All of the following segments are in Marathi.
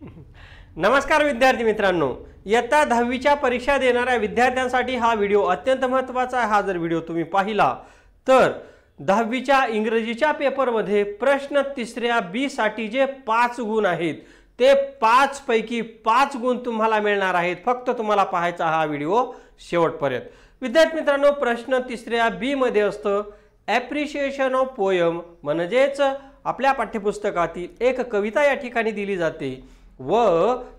नमस्कार विद्यार्थी मित्रांनो. इयत्ता दहावीच्या परीक्षा देणाऱ्या विद्यार्थ्यांसाठी हा व्हिडिओ अत्यंत महत्त्वाचा आहे. हा जर व्हिडिओ तुम्ही पाहिला तर दहावीच्या इंग्रजीच्या पेपरमध्ये प्रश्न तिसऱ्या बीसाठी जे पाच गुण आहेत ते पाचपैकी पाच गुण तुम्हाला मिळणार आहेत. फक्त तुम्हाला पाहायचा हा व्हिडिओ शेवटपर्यंत. विद्यार्थी मित्रांनो प्रश्न तिसऱ्या बीमध्ये असतं ॲप्रिशिएशन ऑफ पोयम म्हणजेच आपल्या पाठ्यपुस्तकातील एक कविता या ठिकाणी दिली जाते. व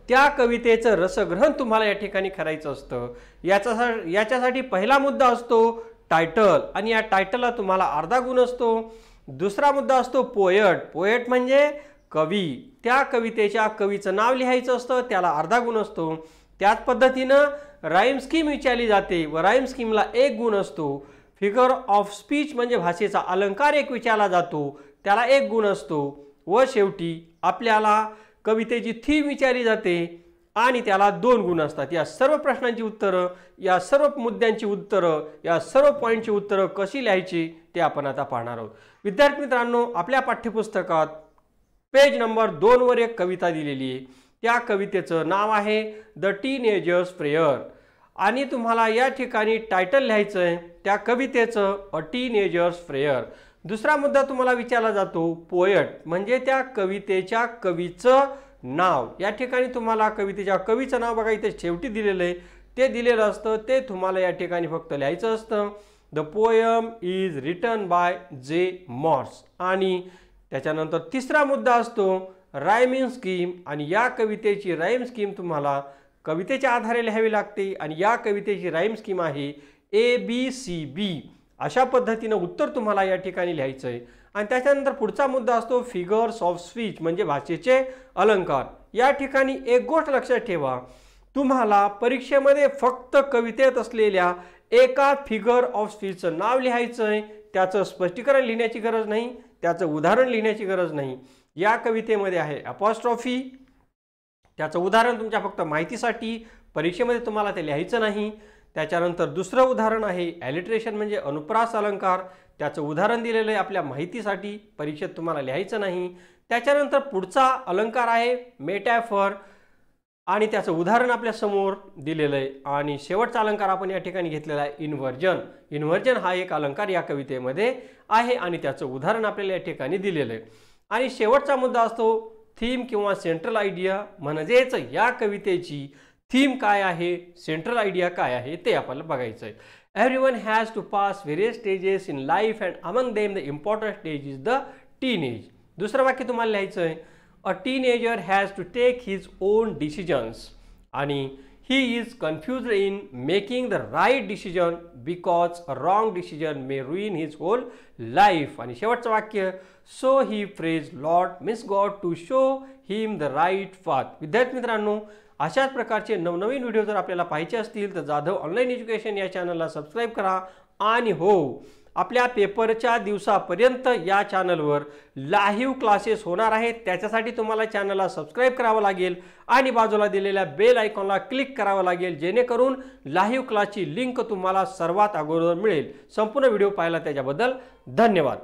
त्या कवितेचं रसग्रहण तुम्हाला या ठिकाणी करायचं असतं. याचा याच्यासाठी पहिला मुद्दा असतो टायटल आणि या टायटलला तुम्हाला अर्धा गुण असतो. दुसरा मुद्दा असतो पोयट पोयट म्हणजे कवी. त्या कवितेच्या कवीचं नाव लिहायचं असतं त्याला अर्धा गुण असतो. त्याच पद्धतीनं राईम स्कीम विचारली जाते व राईम स्कीमला एक गुण असतो. फिगर ऑफ स्पीच म्हणजे भाषेचा अलंकार एक विचारला जातो. त्याला एक गुण असतो. व शेवटी आपल्याला कवितेची थीम विचारली जाते आणि त्याला दोन गुण असतात. या सर्व प्रश्नांची उत्तरं या सर्व मुद्द्यांची उत्तरं या सर्व पॉईंटची उत्तरं कशी लिहायची ते आपण आता पाहणार आहोत. विद्यार्थी मित्रांनो आपल्या पाठ्यपुस्तकात पेज नंबर दोनवर एक कविता दिलेली आहे. त्या कवितेचं नाव आहे द टीन एजर्स प्रेयर आणि तुम्हाला या ठिकाणी टायटल लिहायचं आहे त्या कवितेचं अ टीन एजर्स प्रेयर दुसरा मुद्दा तुम्हाला विचारला जातो पोयट म्हणजे त्या कवितेच्या कवीचं नाव. या ठिकाणी तुम्हाला कवितेच्या कवीचं नाव बघा इथे शेवटी दिलेलं आहे. ते दिलेलं असतं ते तुम्हाला या ठिकाणी फक्त लिहायचं असतं. The poem is written by J Morse आणि त्याच्यानंतर तिसरा मुद्दा असतो रायमिंग स्कीम आणि या कवितेची राईम स्कीम तुम्हाला कवितेच्या आधारे लिहावी लागते. आणि या कवितेची राईम स्कीम आहे ए बी सी बी अशा पद्धतीनं उत्तर तुम्हाला या ठिकाणी लिहायचं आहे आणि त्याच्यानंतर पुढचा मुद्दा असतो फिगर्स ऑफ स्पीच म्हणजे भाषेचे अलंकार. या ठिकाणी एक गोष्ट लक्षात ठेवा. तुम्हाला परीक्षेमध्ये फक्त कवितेत असलेल्या एका फिगर ऑफ स्पीचचं नाव लिहायचं आहे त्याचं स्पष्टीकरण लिहिण्याची गरज नाही. त्याचं उदाहरण लिहिण्याची गरज नाही. या कवितेमध्ये आहे अपॉस्ट्रॉफी त्याचं उदाहरण तुमच्या फक्त माहितीसाठी. परीक्षेमध्ये तुम्हाला ते लिहायचं नाही. त्याच्यानंतर दुसरं उदाहरण आहे ॲलिट्रेशन म्हणजे अनुप्रास अलंकार. त्याचं उदाहरण दिलेलं आहे आपल्या माहितीसाठी परीक्षेत तुम्हाला लिहायचं नाही. त्याच्यानंतर पुढचा अलंकार आहे मेटॅफर आणि त्याचं उदाहरण आपल्यासमोर दिलेलं आहे. आणि शेवटचा अलंकार आपण या ठिकाणी घेतलेला आहे इन्व्हर्जन इन्व्हर्जन हा एक अलंकार या कवितेमध्ये आहे आणि त्याचं उदाहरण आपल्याला या ठिकाणी दिलेलं आहे. आणि शेवटचा मुद्दा असतो थीम किंवा सेंट्रल आयडिया म्हणजेच या कवितेची थीम काय आहे? सेंट्रल आयडिया काय आहे? ते आपल्याला बघायचं आहे. Every one has to pass various stages in life and among them the important stage is the teen age दुसरं वाक्य तुम्हाला लिहायचं आहे. A teenager has to take his own decisions आणि he is confuse in making the right decision because a wrong decision may ruin his whole life आणि शेवटचं वाक्य so he prays lord miss god to show him the right path विद्यार्थी मित्रांनो अशाच प्रकारचे नवनवीन व्हिडिओ जर आपल्याला पाहिजे असतील तर जाधव ऑनलाईन एज्युकेशन या चॅनलला सबस्क्राईब करा. आणि हो आपल्या पेपरच्या दिवसापर्यंत या चॅनलवर लाईव्ह क्लासेस होणार आहेत. त्याच्यासाठी तुम्हाला चॅनलला सबस्क्राईब करावं लागेल आणि बाजूला दिलेल्या बेल आयकॉनला क्लिक करावं लागेल जेणेकरून लाईव्ह क्लासची लिंक तुम्हाला सर्वात अगोदर मिळेल. संपूर्ण व्हिडिओ पाहायला त्याच्याबद्दल धन्यवाद.